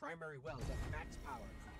primary well is at max power.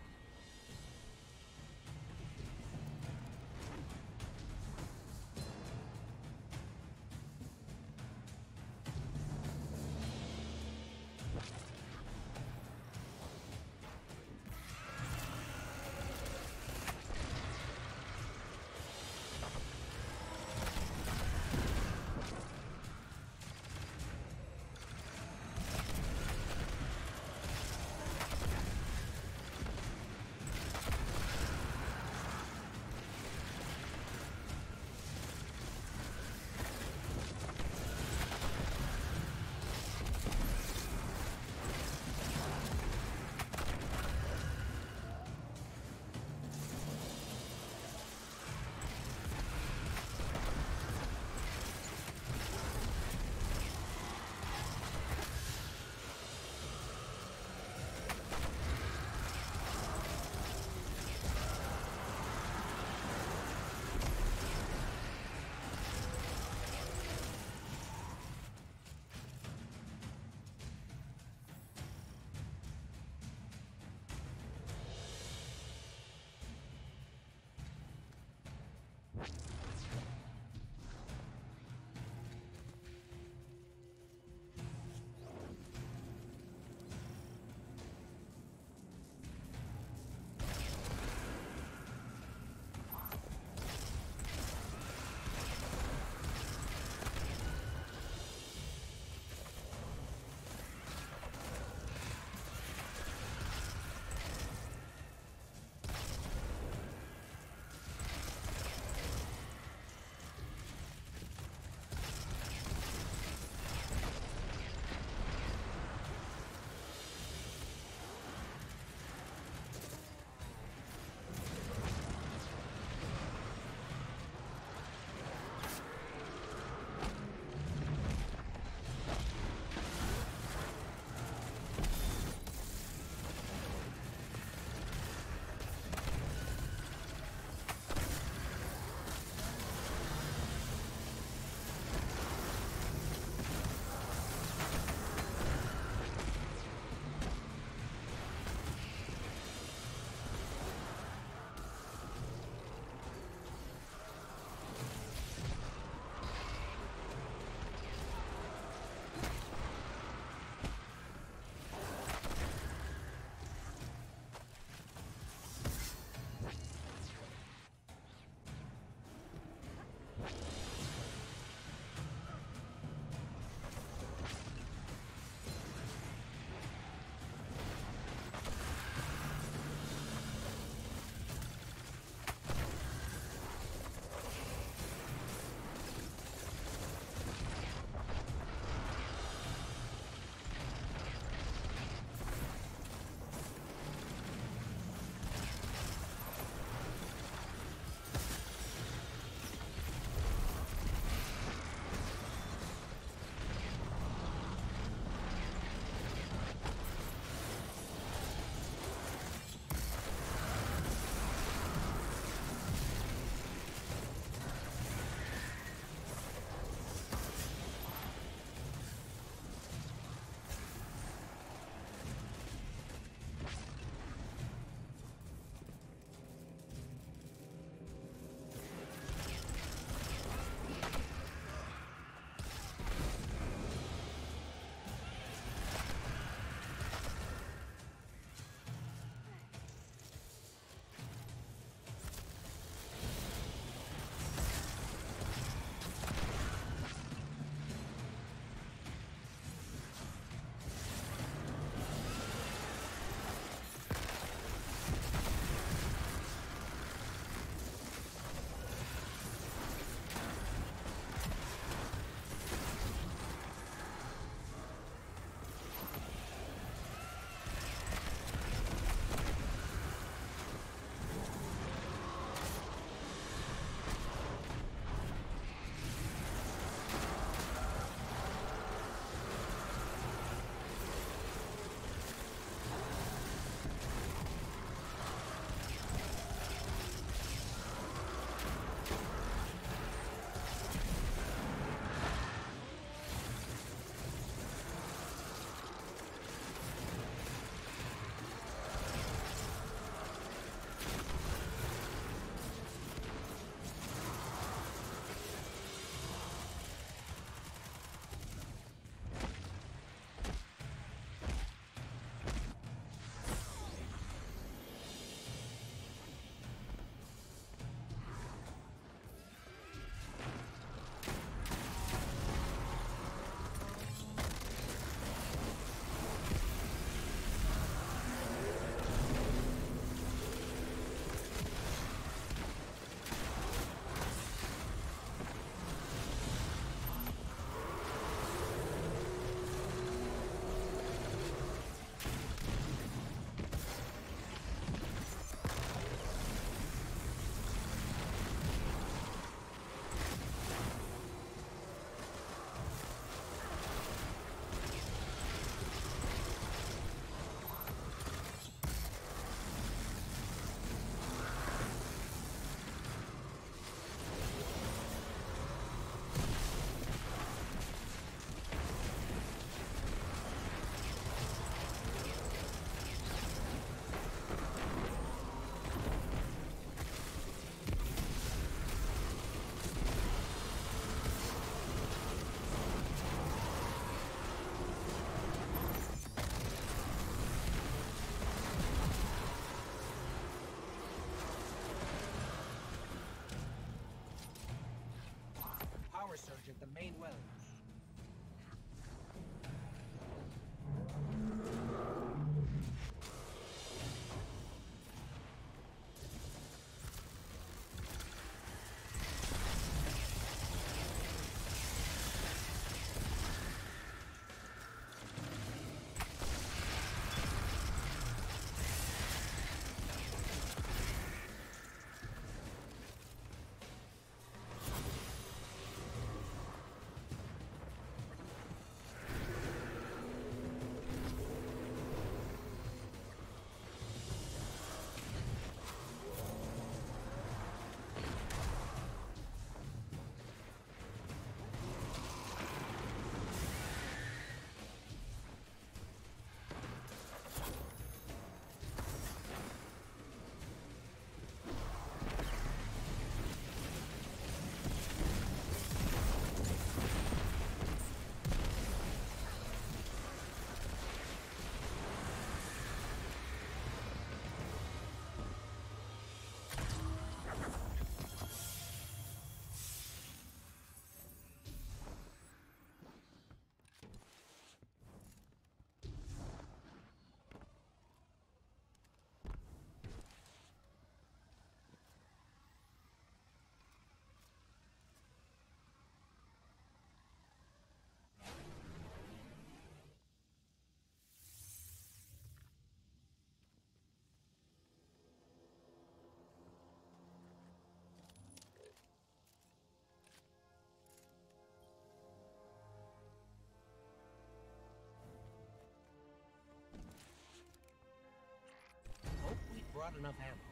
Brought enough ammo.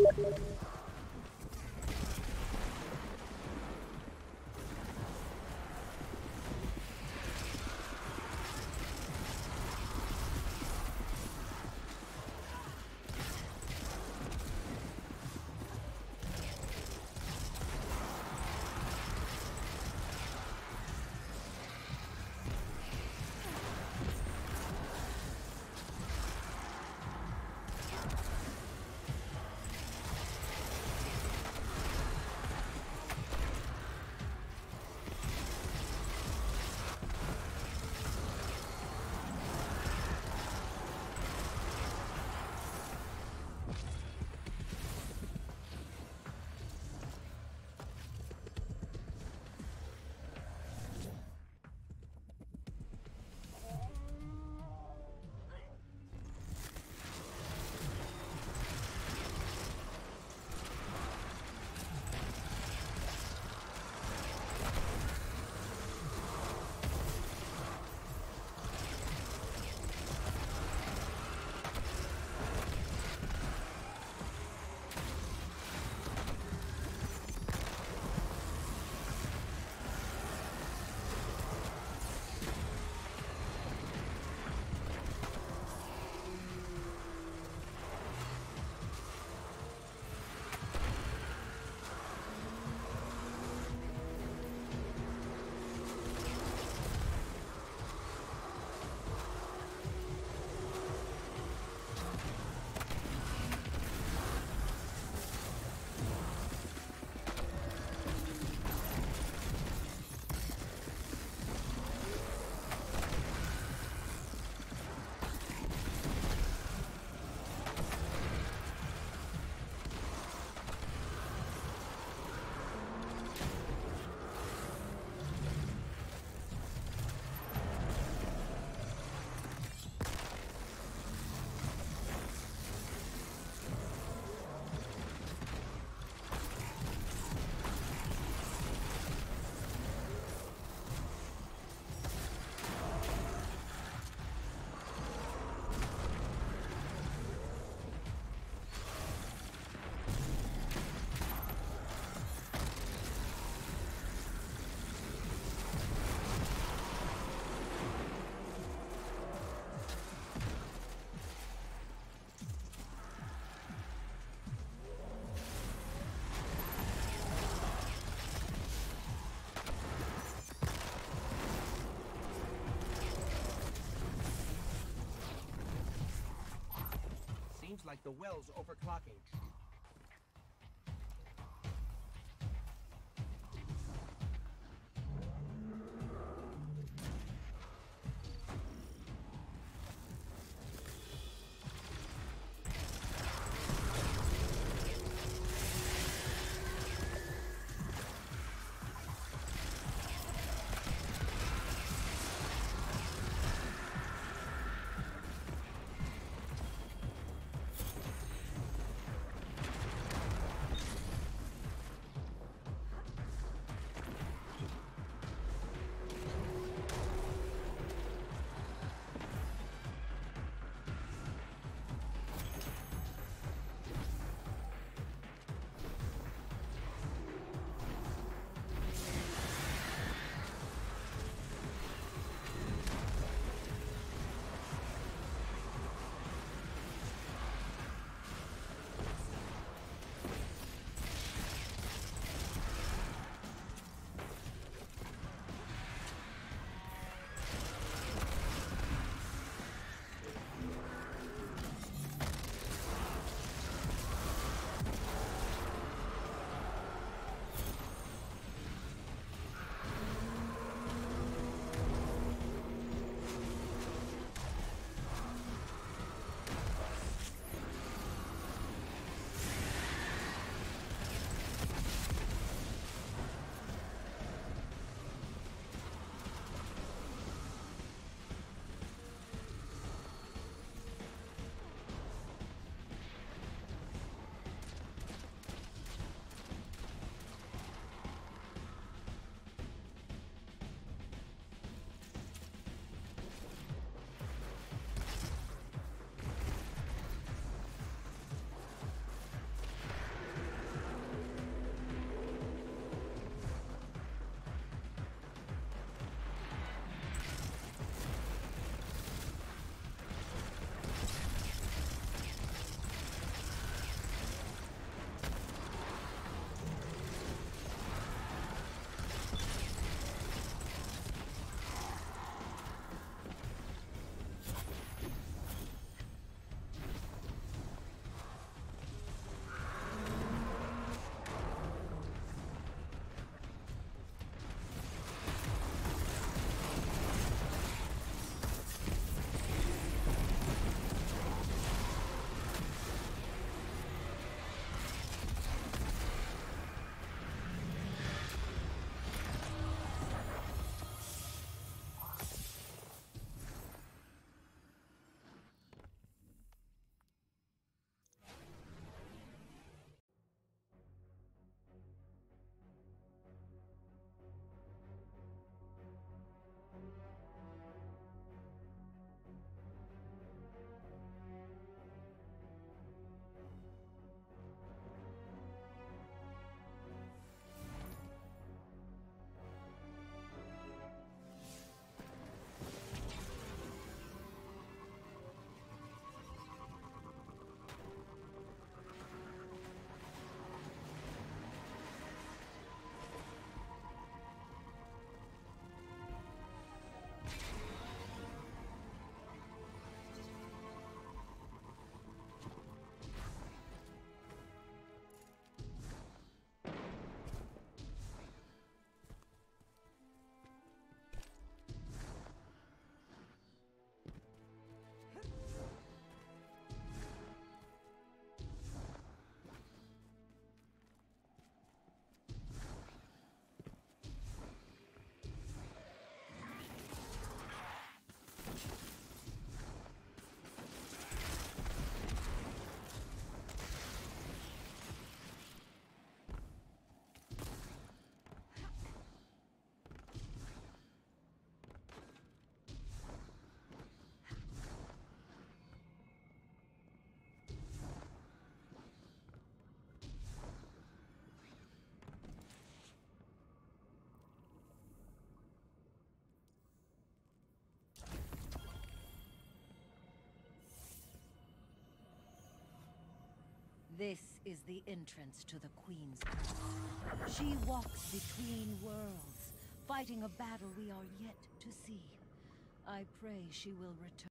Seems like the well's overclocking. This is the entrance to the Queen's. She walks between worlds, fighting a battle we are yet to see. I pray she will return.